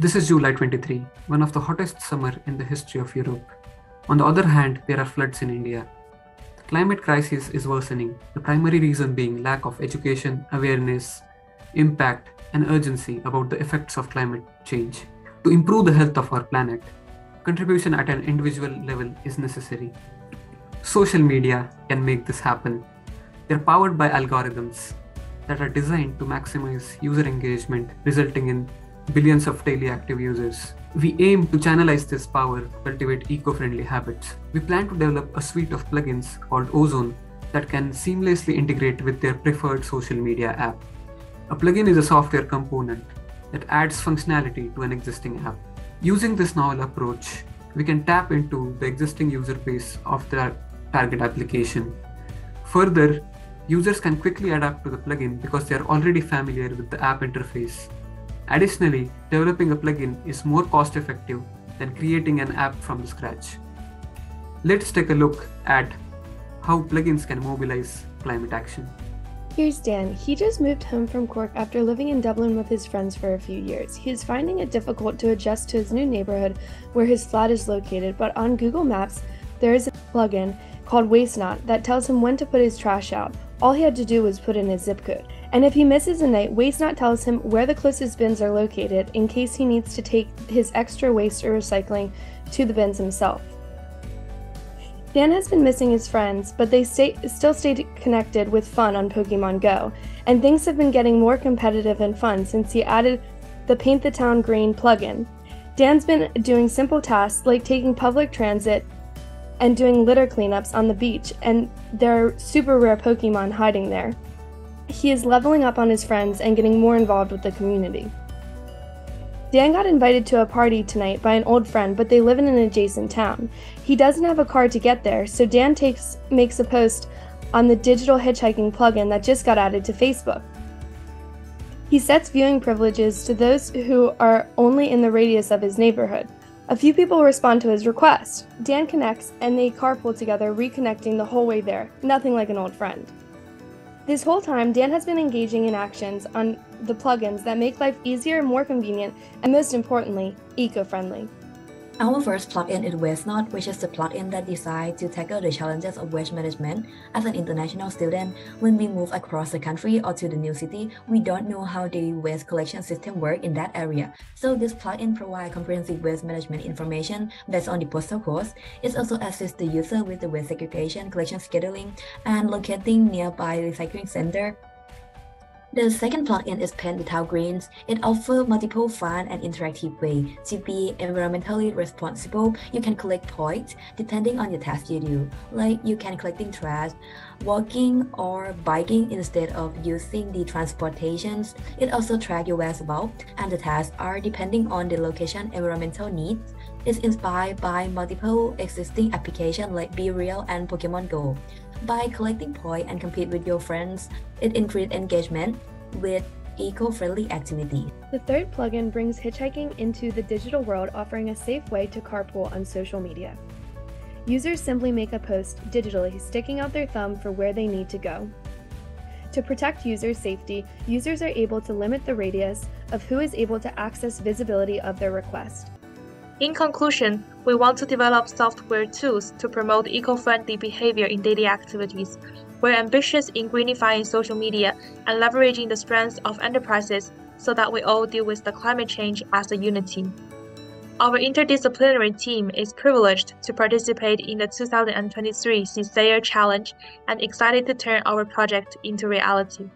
This is July 23, one of the hottest summer in the history of Europe. On the other hand, there are floods in India. The climate crisis is worsening, the primary reason being lack of education, awareness, impact, and urgency about the effects of climate change. To improve the health of our planet, contribution at an individual level is necessary. Social media can make this happen. They're powered by algorithms that are designed to maximize user engagement, resulting in billions of daily active users. We aim to channelize this power to cultivate eco friendly habits. We plan to develop a suite of plugins called Ozone that can seamlessly integrate with their preferred social media app. A plugin is a software component that adds functionality to an existing app. Using this novel approach, we can tap into the existing user base of the target application. Further, users can quickly adapt to the plugin because they are already familiar with the app interface Additionally, developing a plugin is more cost effective than creating an app from scratch. Let's take a look at how plugins can mobilize climate action. Here's Dan. He just moved home from Cork after living in Dublin with his friends for a few years. He is finding it difficult to adjust to his new neighborhood where his flat is located, but on Google Maps, there is a plugin called WasteNot that tells him when to put his trash out. All he had to do was put in his zip code. And if he misses a night, WasteNot tells him where the closest bins are located in case he needs to take his extra waste or recycling to the bins himself. Dan has been missing his friends, but they stay, still stay connected with fun on Pokemon Go, and things have been getting more competitive and fun since he added the Paint the Town Green plugin. Dan's been doing simple tasks like taking public transit and doing litter cleanups on the beach, and there are super rare Pokemon hiding there. He is leveling up on his friends and getting more involved with the community. Dan got invited to a party tonight by an old friend, but they live in an adjacent town. He doesn't have a car to get there, so Dan takes makes a post on the digital hitchhiking plugin that just got added to Facebook. He sets viewing privileges to those who are only in the radius of his neighborhood. A few people respond to his request. Dan connects and they carpool together, reconnecting the whole way there, nothing like an old friend. This whole time, Dan has been engaging in actions on the plugins that make life easier, and more convenient, and most importantly, eco friendly. Our first plugin is WasteNot, which is the plugin that designed to tackle the challenges of waste management. As an international student, when we move across the country or to the new city, we don't know how the waste collection system work in that area. So this plugin provides comprehensive waste management information based on the postal codes. It also assists the user with the waste segregation, collection scheduling, and locating nearby recycling center the second plugin is Paint Town Greens. It offers multiple fun and interactive ways to be environmentally responsible. You can collect points depending on the task you do, like you can collecting trash, walking or biking instead of using the transportations. It also tracks your whereabouts and the tasks are depending on the location environmental needs. It's inspired by multiple existing applications like BeReal and Pokemon Go. By collecting points and compete with your friends, it increases engagement with eco-friendly activity. The third plugin brings hitchhiking into the digital world, offering a safe way to carpool on social media. Users simply make a post digitally, sticking out their thumb for where they need to go. To protect users' safety, users are able to limit the radius of who is able to access visibility of their request. In conclusion, we want to develop software tools to promote eco-friendly behavior in daily activities. We're ambitious in greenifying social media and leveraging the strengths of enterprises so that we all deal with the climate change as a unity. Our interdisciplinary team is privileged to participate in the 2023 CESAER Challenge and excited to turn our project into reality.